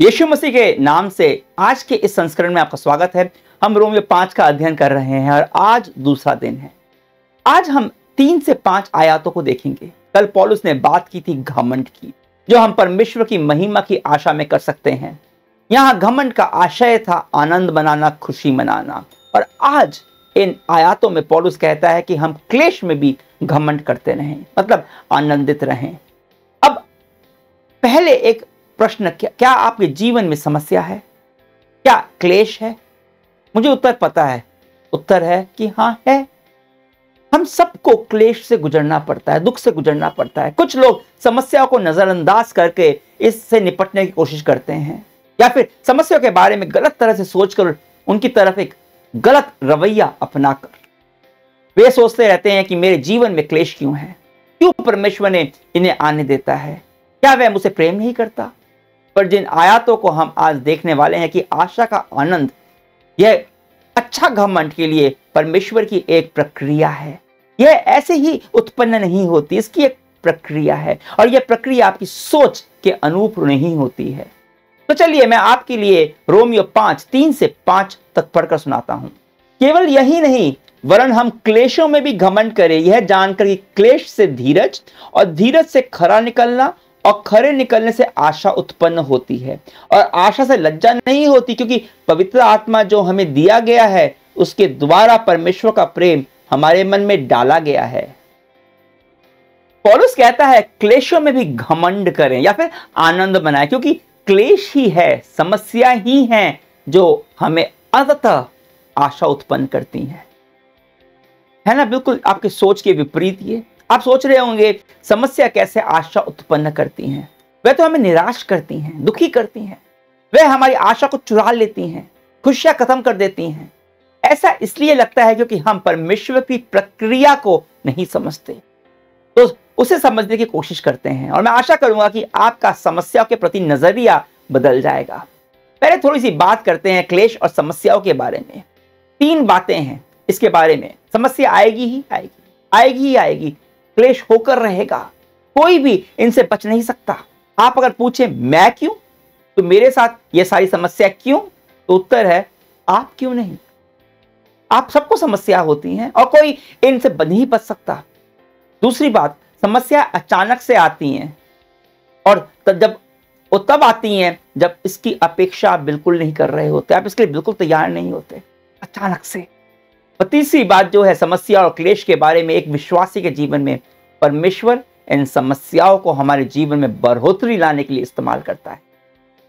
यीशु मसीह के नाम से आज के इस संस्करण में आपका स्वागत है। हम रोमियो पाँच का अध्ययन कर रहे हैं और आज दूसरा दिन है। आज हम तीन से पाँच आयातों को देखेंगे। कल पॉलुस ने बात की थी घमंड की, जो हम परमेश्वर की महिमा की आशा में कर सकते हैं। यहाँ घमंड का आशय था आनंद मनाना, खुशी मनाना। और आज इन आयातों में पॉलुस कहता है कि हम क्लेश में भी घमंड करते रहें मतलब आनंदित रहें। अब पहले एक प्रश्न, क्या क्या आपके जीवन में समस्या है? क्या क्लेश है? मुझे उत्तर पता है। उत्तर है कि हाँ है। हम सबको क्लेश से गुजरना पड़ता है, दुख से गुजरना पड़ता है। कुछ लोग समस्याओं को नजरअंदाज करके इससे निपटने की कोशिश करते हैं। या फिर समस्या के बारे में गलत तरह से सोचकर उनकी तरफ़ एक गलत रवैया अपनाकर। वे सोचते रहते हैं कि मेरे जीवन में क्लेश क्यों है? क्यों परमेश्वर ने इन्हें आने देता है? क्या वह मुझे प्रेम नहीं करता? पर जिन आयातों को हम आज देखने वाले हैं कि आशा का आनंद, यह अच्छा घमंड के लिए परमेश्वर की एक प्रक्रिया है। यह ऐसे ही उत्पन्न नहीं होती, इसकी एक प्रक्रिया है और यह प्रक्रिया आपकी सोच के अनुरूप नहीं होती है। तो चलिए मैं आपके लिए रोमियो पाँच, तीन से पाँच तक पढ़कर सुनाता हूँ। केवल यही नहीं, वरन हम क्लेशों में भी घमंड करें। यह जानकर कि क्लेश से धीरज और धीरज से खरा निकलना और खरे निकलने से आशा उत्पन्न होती है। और आशा से लज्जा नहीं होती क्योंकि पवित्र आत्मा जो हमें दिया गया है, उसके द्वारा परमेश्वर का प्रेम हमारे मन में डाला गया है। पौलुस कहता है, क्लेशों में भी घमंड करें। या फिर आनंद बनाएँ, क्योंकि क्लेश ही है, समस्या ही है जो हमें अंततः आशा उत्पन्न करती है। है ना? बिल्कुल आपके सोच के विपरीत ये। आप सोच रहे होंगे, समस्या कैसे आशा उत्पन्न करती हैं? वह तो हमें निराश करती हैं, दुखी करती हैं। वह हमारी आशा को चुरा लेती हैं, खुशियाँ खत्म कर देती हैं। ऐसा इसलिए लगता है क्योंकि हम परमेश्वर की प्रक्रिया को नहीं समझते। तो उसे समझने की कोशिश करते हैं और मैं आशा करूँगा कि आपका समस्या के प्रति नज़रिया बदल जाएगा। पहले थोड़ी सी बात करते हैं क्लेश और समस्याओं के बारे में। तीन बातें हैं इसके बारे में। समस्या आएगी ही आएगी आएगी ही आएगी। क्लेश होकर रहेगा। कोई भी इनसे बच नहीं सकता। आप अगर पूछे, मैं क्यों? तो मेरे साथ ये सारी समस्या क्यों? तो उत्तर है, आप क्यों नहीं? आप सबको समस्या होती हैं और कोई इनसे नहीं बच सकता। दूसरी बात, समस्या अचानक से आती हैं और जब वो तब आती हैं जब इसकी अपेक्षा बिल्कुल नहीं कर रहे होते। आप इसके लिए बिल्कुल तैयार नहीं होते। अचानक से। और तीसरी बात जो है, समस्या और क्लेश के बारे में एक विश्वासी के जीवन में परमेश्वर इन समस्याओं को हमारे जीवन में बढ़ोतरी लाने के लिए इस्तेमाल करता है।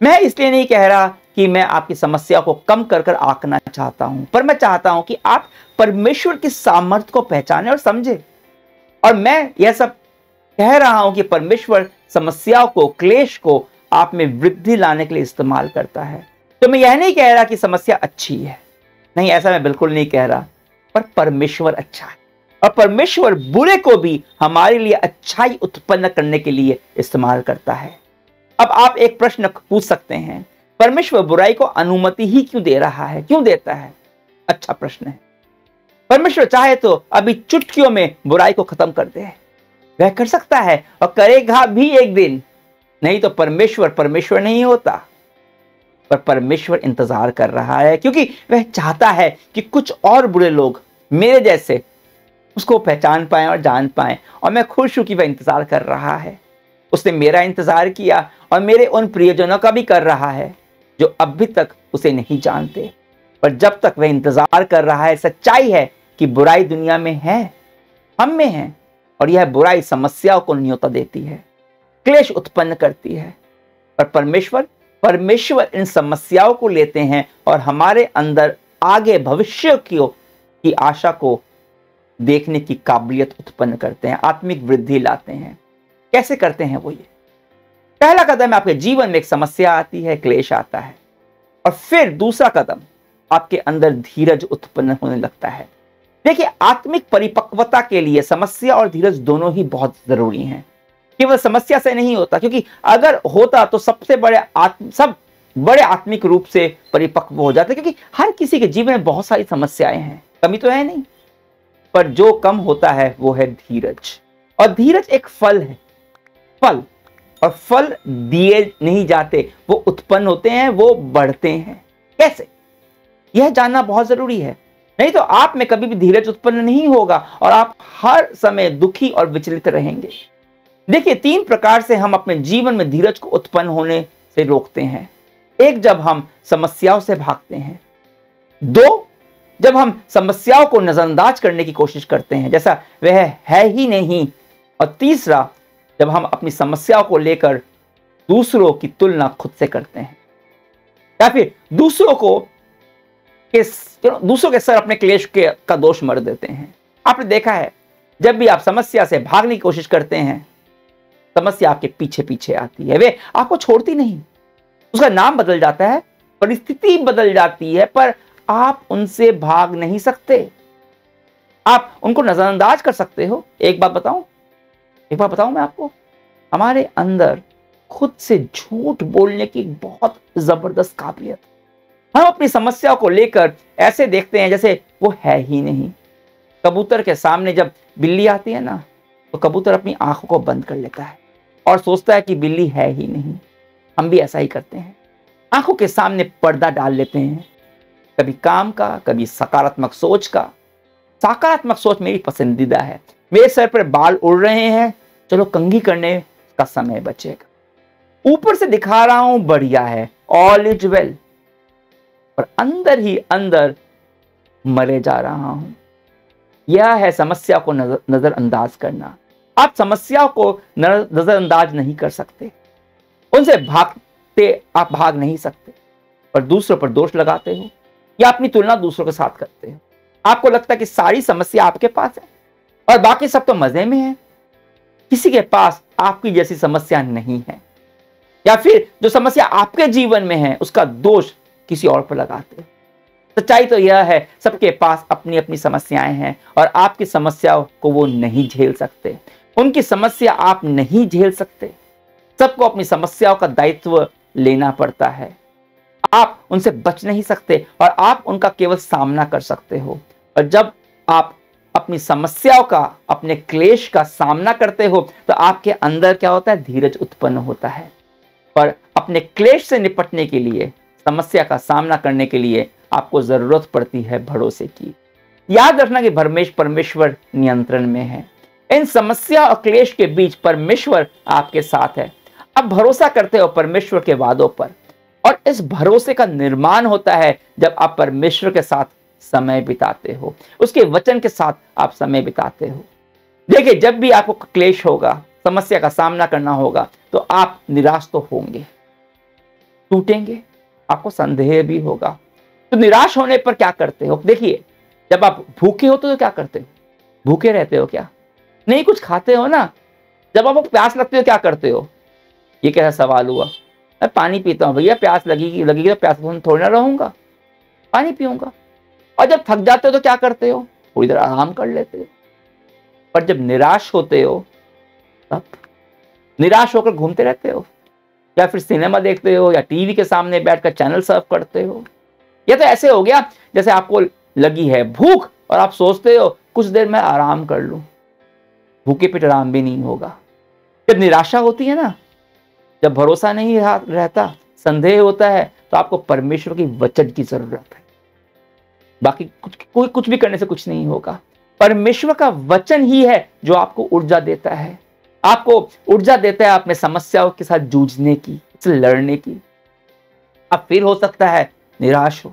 मैं इसलिए नहीं कह रहा कि मैं आपकी समस्या को कम कर कर आंकना चाहता हूँ, पर मैं चाहता हूँ कि आप परमेश्वर की सामर्थ्य को पहचाने और समझे। और मैं यह सब कह रहा हूँ कि परमेश्वर समस्याओं को, क्लेश को आप में वृद्धि लाने के लिए इस्तेमाल करता है। तो मैं यह नहीं कह रहा कि समस्या अच्छी है। नहीं, ऐसा मैं बिल्कुल नहीं कह रहा। पर परमेश्वर अच्छा है। और परमेश्वर बुरे को भी हमारे लिए अच्छाई उत्पन्न करने के लिए इस्तेमाल करता है। अब आप एक प्रश्न पूछ सकते हैं, परमेश्वर बुराई को अनुमति ही क्यों दे रहा है? क्यों देता है? अच्छा प्रश्न है। परमेश्वर चाहे तो अभी चुटकियों में बुराई को खत्म कर दे। वह कर सकता है और करेगा भी एक दिन। नहीं तो परमेश्वर परमेश्वर नहीं होता। पर परमेश्वर इंतज़ार कर रहा है, क्योंकि वह चाहता है कि कुछ और बुरे लोग मेरे जैसे उसको पहचान पाए और जान पाए। और मैं खुश हूँ कि वह इंतज़ार कर रहा है। उसने मेरा इंतज़ार किया और मेरे उन प्रियजनों का भी कर रहा है, जो अभी तक उसे नहीं जानते। पर जब तक वह इंतज़ार कर रहा है, सच्चाई है कि बुराई दुनिया में है, हम में है, और यह बुराई समस्याओं को न्योता देती है, क्लेश उत्पन्न करती है। पर परमेश्वर परमेश्वर इन समस्याओं को लेते हैं और हमारे अंदर आगे भविष्य की की आशा को देखने की काबिलियत उत्पन्न करते हैं, आत्मिक वृद्धि लाते हैं। कैसे करते हैं वो ये? पहला कदम आपके जीवन में एक समस्या आती है, क्लेश आता है। और फिर दूसरा कदम, आपके अंदर धीरज उत्पन्न होने लगता है। देखिए, आत्मिक परिपक्वता के लिए समस्या और धीरज दोनों ही बहुत ज़रूरी हैं। केवल समस्या से नहीं होता, क्योंकि अगर होता तो सबसे बड़े आत्म सब बड़े आत्मिक रूप से परिपक्व हो जाते, क्योंकि हर किसी के जीवन में बहुत सारी समस्याएँ हैं। कमी तो है नहीं, पर जो कम होता है वो है धीरज। और धीरज एक फल है, फल। और फल दिए नहीं जाते, वो उत्पन्न होते हैं, वो बढ़ते हैं। कैसे? यह जानना बहुत ज़रूरी है। नहीं तो आप में कभी भी धीरज उत्पन्न नहीं होगा और आप हर समय दुखी और विचलित रहेंगे। देखिए, तीन प्रकार से हम अपने जीवन में धीरज को उत्पन्न होने से रोकते हैं। एक, जब हम समस्याओं से भागते हैं। दो जब हम समस्याओं को नजरअंदाज करने की कोशिश करते हैं, जैसा वह है ही नहीं, और तीसरा, जब हम अपनी समस्याओं को लेकर दूसरों की तुलना खुद से करते हैं, या फिर दूसरों को दूसरों के सर अपने क्लेश के, का दोष मर देते हैं। आपने देखा है, जब भी आप समस्या से भागने की कोशिश करते हैं, समस्या आपके पीछे पीछे आती है। वे आपको छोड़ती नहीं। उसका नाम बदल जाता है, परिस्थिति बदल जाती है, पर आप उनसे भाग नहीं सकते। आप उनको नजरअंदाज कर सकते हो। एक बात बताऊँ? एक बात बताऊँ मैं आपको? हमारे अंदर खुद से झूठ बोलने की बहुत ज़बरदस्त काबिलियत। हम अपनी समस्या को लेकर ऐसे देखते हैं जैसे वो है ही नहीं। कबूतर के सामने जब बिल्ली आती है ना तो कबूतर अपनी आँखों को बंद कर लेता है और सोचता है कि बिल्ली है ही नहीं। हम भी ऐसा ही करते हैं। आँखों के सामने पर्दा डाल लेते हैं। कभी काम का, कभी सकारात्मक सोच का। सकारात्मक सोच मेरी पसंदीदा है। मेरे सर पर बाल उड़ रहे हैं। चलो कंघी करने का समय बचेगा। ऊपर से दिखा रहा हूँ, बढ़िया है। ऑल इज़ वेल पर अंदर ही अंदर मरे जा रहा हूँ। यह है समस्या को नज़र, नजरअंदाज करना। आप समस्या को नजरअंदाज नहीं कर सकते। उनसे भागते आप भाग नहीं सकते। पर दूसरों पर दोष लगाते हो। या अपनी तुलना दूसरों के साथ करते हो। आपको लगता है कि सारी समस्या आपके पास है और बाकी सब तो मज़े में है। किसी के पास आपकी जैसी समस्या नहीं है। या फिर जो समस्या आपके जीवन में है, उसका दोष किसी और पर लगाते हो। सच्चाई तो यह है, सबके पास अपनी अपनी समस्याएँ हैं और आपकी समस्याओं को वो नहीं झेल सकते। उनकी समस्या आप नहीं झेल सकते। सबको अपनी समस्याओं का दायित्व लेना पड़ता है। आप उनसे बच नहीं सकते और आप उनका केवल सामना कर सकते हो। और जब आप अपनी समस्याओं का, अपने क्लेश का सामना करते हो तो आपके अंदर क्या होता है? धीरज उत्पन्न होता है। पर अपने क्लेश से निपटने के लिए, समस्या का सामना करने के लिए आपको ज़रूरत पड़ती है भरोसे की। याद रखना कि परमेश परमेश्वर नियंत्रण में है। इन समस्या और क्लेश के बीच परमेश्वर आपके साथ है। अब भरोसा करते हो परमेश्वर के वादों पर। और इस भरोसे का निर्माण होता है जब आप परमेश्वर के साथ समय बिताते हो। उसके वचन के साथ आप समय बिताते हो। देखिए, जब भी आपको क्लेश होगा, समस्या का सामना करना होगा तो आप निराश तो होंगे। टूटेंगे। आपको संदेह भी होगा। तो निराश होने पर क्या करते हो? देखिए, जब आप भूखे होते तो क्या करते हो? भूखे रहते हो क्या? नहीं, कुछ खाते हो ना? जब आपको प्यास लगती हो, क्या करते हो? ये कैसा सवाल हुआ? मैं पानी पीता हूँ भैया, प्यास लगेगी लगेगी तो प्यास थोड़ी ना रहूँगा। पानी पीऊँगा। और जब थक जाते हो तो क्या करते हो? थोड़ी देर आराम कर लेते हो। पर जब निराश होते हो, तब निराश होकर घूमते रहते हो? या फिर सिनेमा देखते हो, या टीवी के सामने बैठकर चैनल सर्व करते हो? या तो ऐसे हो गया, जैसे आपको लगी है भूख और आप सोचते हो, कुछ देर में आराम कर लूँ। भूखे पेट आराम भी नहीं होगा। जब निराशा होती है ना जब भरोसा नहीं रहता, संदेह होता है तो आपको परमेश्वर की वचन की ज़रूरत है। बाकी कुछ, कोई कुछ भी करने से कुछ नहीं होगा। परमेश्वर का वचन ही है जो आपको ऊर्जा देता है। आपको ऊर्जा देता है अपने समस्याओं के साथ जूझने की लड़ने की। अब फिर हो सकता है निराश हो,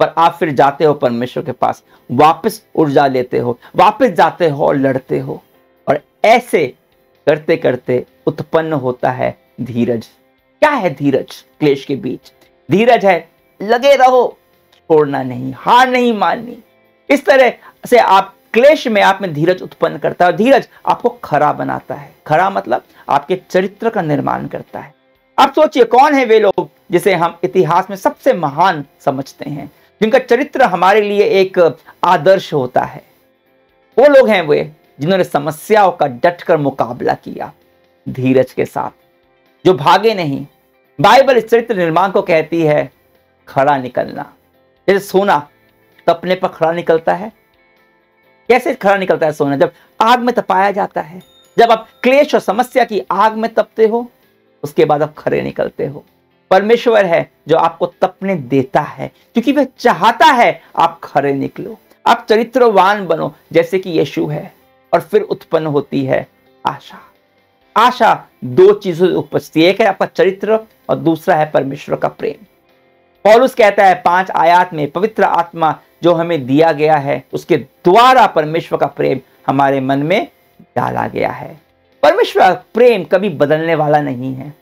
पर आप फिर जाते हो परमेश्वर के पास। वापस ऊर्जा लेते हो, वापस जाते हो और लड़ते हो। और ऐसे करते करते उत्पन्न होता है धीरज। क्या है धीरज क्लेश के बीच? धीरज है, लगे रहो, छोड़ना नहीं, हार नहीं माननी। इस तरह से आप क्लेश में, आप में धीरज उत्पन्न करता है धीरज आपको खरा बनाता है। खरा मतलब आपके चरित्र का निर्माण करता है। आप सोचिए, कौन है वे लोग जिसे हम इतिहास में सबसे महान समझते हैं, जिनका चरित्र हमारे लिए एक आदर्श होता है? वो लोग हैं वे जिन्होंने समस्याओं का डटकर मुकाबला किया, धीरज के साथ। जो भागे नहीं। बाइबल इस चरित्र निर्माण को कहती है, खड़ा निकलना। जैसे सोना तपने पर खड़ा निकलता है। कैसे खड़ा निकलता है सोना? जब आग में तपाया जाता है। जब आप क्लेश और समस्या की आग में तपते हो, उसके बाद आप खड़े निकलते हो। परमेश्वर है जो आपको तपने देता है। क्योंकि वह चाहता है आप खड़े निकलो। आप चरित्रवान बनो, जैसे कि यीशु है, और फिर उत्पन्न होती है आशा। आशा, दो चीज़ों से उपस्थित एक है आपका चरित्र और दूसरा है परमेश्वर का प्रेम। पौलुस कहता है, पाँच आयात में पवित्र आत्मा जो हमें दिया गया है, उसके द्वारा परमेश्वर का प्रेम हमारे मन में डाला गया है। परमेश्वर प्रेम कभी बदलने वाला नहीं है।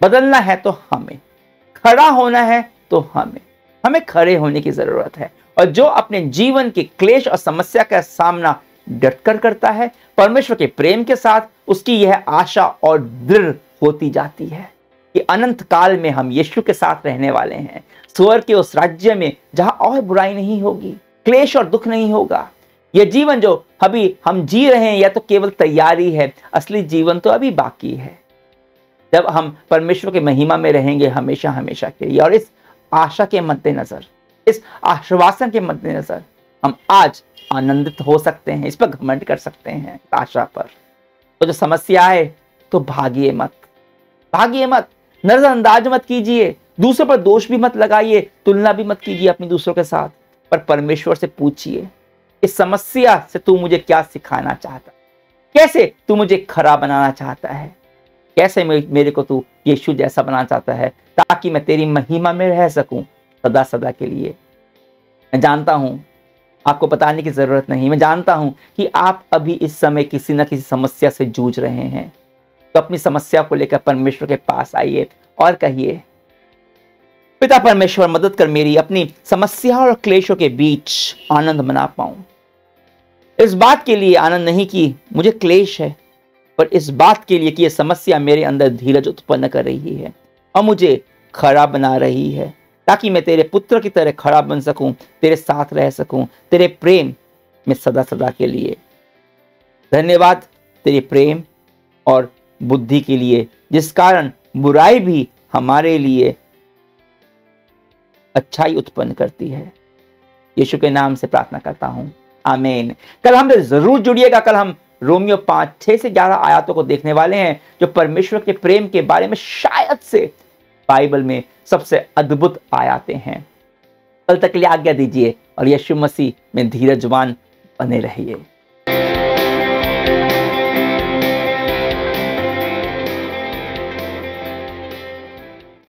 बदलना है तो हमें, खड़ा होना है तो हमें हमें खड़े होने की ज़रूरत है। और जो अपने जीवन के क्लेश और समस्या का सामना डटकर करता है। परमेश्वर के प्रेम के साथ उसकी यह आशा और दृढ़ होती जाती है कि अनंत काल में हम यीशु के साथ रहने वाले हैं। स्वर्ग के उस राज्य में जहाँ और बुराई नहीं होगी, क्लेश और दुख नहीं होगा। यह जीवन जो अभी हम जी रहे हैं, यह तो केवल तैयारी है। असली जीवन तो अभी बाकी है। जब हम परमेश्वर के महिमा में रहेंगे, हमेशा हमेशा के लिए। और इस आशा के मद्देनजर, इस आश्वासन के मद्देनजर हम आज आनंदित हो सकते हैं, इस पर घमंड कर सकते हैं आशा पर। तो जो समस्या है तो भागिए मत। भागिए मत। नजरअंदाज मत कीजिए। दूसरों पर दोष भी मत लगाइए। तुलना भी मत कीजिए अपनी दूसरों के साथ। पर परमेश्वर से पूछिए, इस समस्या से तू मुझे क्या सिखाना चाहता? कैसे तू मुझे खरा बनाना चाहता है? कैसे मेरे को तू यीशु जैसा बनाना चाहता है, ताकि मैं तेरी महिमा में रह सकूँ सदा सदा के लिए? मैं जानता हूँ आपको बताने की ज़रूरत नहीं। मैं जानता हूँ कि आप अभी इस समय किसी न किसी समस्या से जूझ रहे हैं। तो अपनी समस्या को लेकर परमेश्वर के पास आइए और कहिए, पिता परमेश्वर, मदद कर मेरी अपनी समस्या और क्लेशों के बीच आनंद मना पाऊँ। इस बात के लिए आनंद नहीं कि मुझे क्लेश है, पर इस बात के लिए कि यह समस्या मेरे अंदर धीरज उत्पन्न कर रही है और मुझे खड़ा बना रही है। ताकि मैं तेरे पुत्र की तरह खड़ा बन सकूँ, तेरे साथ रह सकूँ, तेरे प्रेम में सदा सदा के लिए। धन्यवाद तेरे प्रेम और बुद्धि के लिए, जिस कारण बुराई भी हमारे लिए अच्छाई उत्पन्न करती है। यीशु के नाम से प्रार्थना करता हूँ। आमेन। कल हम ज़रूर जुड़िएगा। कल हम रोमियो पाँच, छह से ग्यारह आयातों को देखने वाले हैं, जो परमेश्वर के प्रेम के बारे में शायद से बाइबल में सबसे अद्भुत आयाते हैं। कल तक लिए आज्ञा दीजिए और यीशु मसीह में धीरजवान बने रहिए।